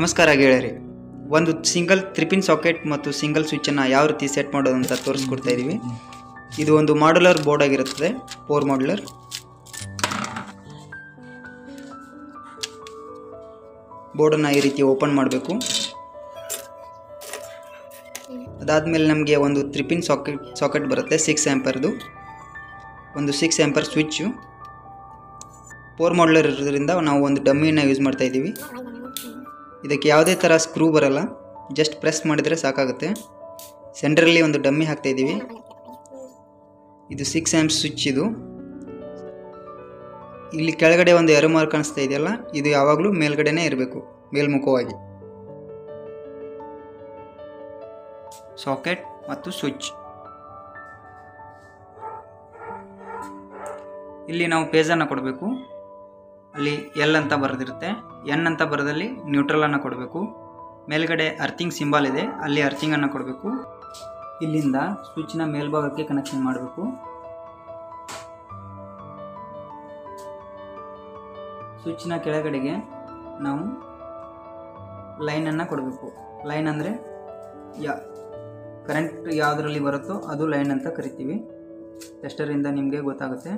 ನಮಸ್ಕಾರ ಗೆಳೆಯರಿ. ಒಂದು ಸಿಂಗಲ್ ತ್ರಿಪಿನ್ ಸಾಕೆಟ್ ಮತ್ತು ಸಿಂಗಲ್ ಸ್ವಿಚ್ಚನ್ನು ಯಾವ ರೀತಿ ಸೆಟ್ ಮಾಡೋದು ಅಂತ ತೋರಿಸ್ಕೊಡ್ತಾ ಇದ್ದೀವಿ. ಇದು ಒಂದು ಮಾಡ್ಯುಲರ್ ಬೋರ್ಡ್ ಆಗಿರುತ್ತದೆ. Four modular. ಬೋರ್ಡನ್ನು ಈ ರೀತಿ ಓಪನ್ ಮಾಡಬೇಕು. ಅದಾದಮೇಲೆ ನಮಗೆ ಒಂದು ತ್ರಿಪಿನ್ ಸಾಕೆಟ್ ಸಾಕೆಟ್ ಬರುತ್ತೆ. ಸಿಕ್ಸ್ ಆ್ಯಂಪರ್ದು ಒಂದು six ampere switch. Four modular ಇರೋದ್ರಿಂದ ನಾವು ಒಂದು ಡಮ್ಮಿನ ಯೂಸ್ ಮಾಡ್ತಾ ಇದ್ದೀವಿ. ಇದಕ್ಕೆ ಯಾವುದೇ ಥರ ಸ್ಕ್ರೂ ಬರಲ್ಲ. ಜಸ್ಟ್ ಪ್ರೆಸ್ ಮಾಡಿದರೆ ಸಾಕಾಗುತ್ತೆ. ಸೆಂಟ್ರಲ್ಲಿ ಒಂದು ಡಮ್ಮಿ ಹಾಕ್ತಾ ಇದ್ದೀವಿ. ಇದು ಸಿಕ್ಸ್ ಆ್ಯಮ್ ಸ್ವಿಚ್ ಇದು. ಇಲ್ಲಿ ಕೆಳಗಡೆ ಒಂದು ಎರ ಮಾರ್ಕ್ ಕಾಣಿಸ್ತಾ ಇದೆಯಲ್ಲ, ಇದು ಯಾವಾಗಲೂ ಮೇಲ್ಗಡೆನೇ ಇರಬೇಕು, ಮೇಲ್ಮುಖವಾಗಿ. ಸಾಕೆಟ್ ಮತ್ತು ಸ್ವಿಚ್ ಇಲ್ಲಿ ನಾವು ಪೇಜನ್ನು ಕೊಡಬೇಕು. ಅಲ್ಲಿ ಎಲ್ ಅಂತ ಬರೆದಿರುತ್ತೆ. ಎನ್ ಅಂತ ಬರೆದಲ್ಲಿ ನ್ಯೂಟ್ರಲನ್ನು ಕೊಡಬೇಕು. ಮೇಲ್ಗಡೆ ಅರ್ಥಿಂಗ್ ಸಿಂಬಲ್ ಇದೆ. ಅಲ್ಲಿ ಅರ್ಥಿಂಗನ್ನು ಕೊಡಬೇಕು. ಇಲ್ಲಿಂದ ಸ್ವಿಚ್ನ ಮೇಲ್ಭಾಗಕ್ಕೆ ಕನೆಕ್ಷನ್ ಮಾಡಬೇಕು. ಸ್ವಿಚ್ನ ಕೆಳಗಡೆಗೆ ನಾವು ಲೈನನ್ನು ಕೊಡಬೇಕು. ಲೈನ್ ಅಂದರೆ ಯಾ ಕರೆಂಟ್ ಯಾವುದರಲ್ಲಿ ಬರುತ್ತೋ ಅದು ಲೈನ್ ಅಂತ ಕರಿತೀವಿ. ಎಷ್ಟರಿಂದ ನಿಮಗೆ ಗೊತ್ತಾಗುತ್ತೆ?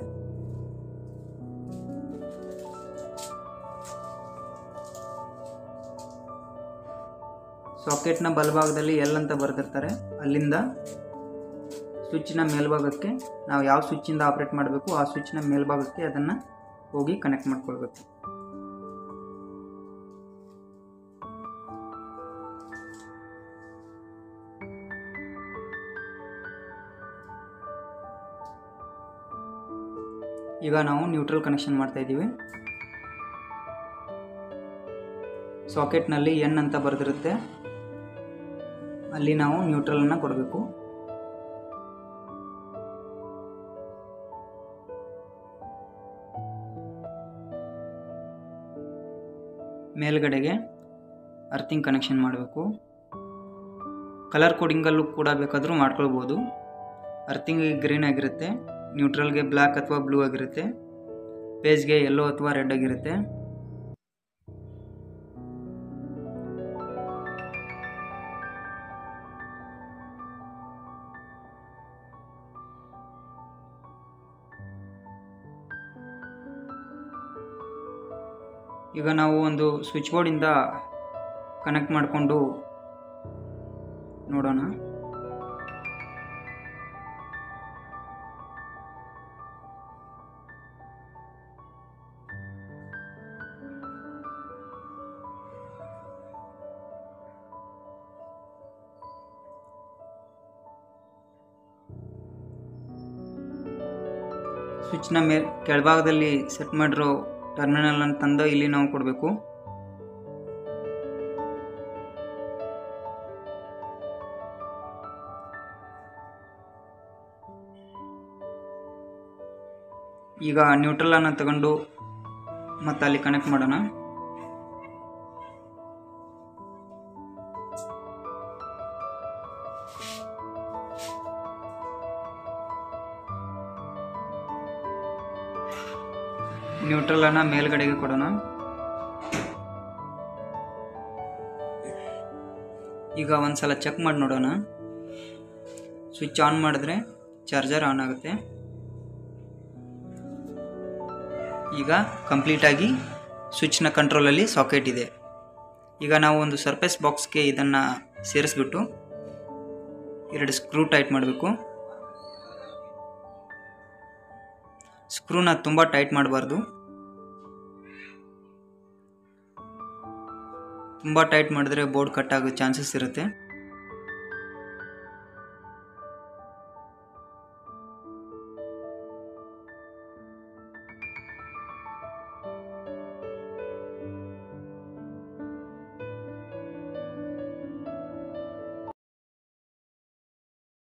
ಸಾಕೆಟ್ನ ಬಲಭಾಗದಲ್ಲಿ ಎಲ್ ಅಂತ ಬರೆದಿರ್ತಾರೆ. ಅಲ್ಲಿಂದ ಸ್ವಿಚ್ನ ಮೇಲ್ಭಾಗಕ್ಕೆ ನಾವು ಯಾವ ಸ್ವಿಚ್ಚಿಂದ ಆಪ್ರೇಟ್ ಮಾಡಬೇಕು, ಆ ಸ್ವಿಚ್ನ ಮೇಲ್ಭಾಗಕ್ಕೆ ಅದನ್ನು ಹೋಗಿ ಕನೆಕ್ಟ್ ಮಾಡ್ಕೊಳ್ಬೇಕು. ಈಗ ನಾವು ನ್ಯೂಟ್ರಲ್ ಕನೆಕ್ಷನ್ ಮಾಡ್ತಾ ಇದ್ದೀವಿ. ಸಾಕೆಟ್ನಲ್ಲಿ ಎನ್ ಅಂತ ಬರೆದಿರುತ್ತೆ. ಅಲ್ಲಿ ನಾವು ನ್ಯೂಟ್ರಲನ್ನು ಕೊಡಬೇಕು. ಮೇಲ್ಗಡೆಗೆ ಅರ್ಥಿಂಗ್ ಕನೆಕ್ಷನ್ ಮಾಡಬೇಕು. ಕಲರ್ ಕೋಡಿಂಗಲ್ಲೂ ಕೂಡ ಬೇಕಾದರೂ ಮಾಡ್ಕೊಳ್ಬೋದು. ಅರ್ಥಿಂಗ್ ಗ್ರೀನ್ ಆಗಿರುತ್ತೆ ನ್ಯೂಟ್ರಲ್ಗೆ ಬ್ಲ್ಯಾಕ್ ಅಥವಾ ಬ್ಲೂ ಆಗಿರುತ್ತೆ ಪೇಜ್ಗೆ ಯೆಲ್ಲೋ ಅಥವಾ ರೆಡ್ ಆಗಿರುತ್ತೆ. ಈಗ ನಾವು ಒಂದು ಸ್ವಿಚ್ ಬೋರ್ಡಿಂದ ಕನೆಕ್ಟ್ ಮಾಡಿಕೊಂಡು ನೋಡೋಣ. ಸ್ವಿಚ್ನ ಮೇ ಕೆಳಭಾಗದಲ್ಲಿ ಸೆಟ್ ಮಾಡಿರೋ ಟರ್ಮಿನಲ್ ಅಂತ ತಂದು ಇಲ್ಲಿ ನಾವು ಕೊಡಬೇಕು. ಈಗ ನ್ಯೂಟ್ರಲನ್ನು ತಗೊಂಡು ಮತ್ತೆ ಅಲ್ಲಿ ಕನೆಕ್ಟ್ ಮಾಡೋಣ. ನ್ಯೂಟ್ರಲನ್ನು ಮೇಲ್ಗಡೆಗೆ ಕೊಡೋಣ. ಈಗ ಒಂದ್ಸಲ ಚೆಕ್ ಮಾಡಿ ನೋಡೋಣ. ಸ್ವಿಚ್ ಆನ್ ಮಾಡಿದ್ರೆ ಚಾರ್ಜರ್ ಆನ್ ಆಗುತ್ತೆ. ಈಗ ಕಂಪ್ಲೀಟಾಗಿ ಸ್ವಿಚ್ನ ಕಂಟ್ರೋಲಲ್ಲಿ ಸಾಕೆಟ್ ಇದೆ. ಈಗ ನಾವು ಒಂದು ಸರ್ಫೇಸ್ ಬಾಕ್ಸ್ಗೆ ಇದನ್ನು ಸೇರಿಸ್ಬಿಟ್ಟು ಎರಡು ಸ್ಕ್ರೂ ಟೈಟ್ ಮಾಡಬೇಕು. ಸ್ಕ್ರೂನ ತುಂಬ ಟೈಟ್ ಮಾಡಬಾರ್ದು. ತುಂಬ ಟೈಟ್ ಮಾಡಿದ್ರೆ ಬೋರ್ಡ್ ಕಟ್ ಆಗೋ ಚಾನ್ಸಸ್ ಇರುತ್ತೆ.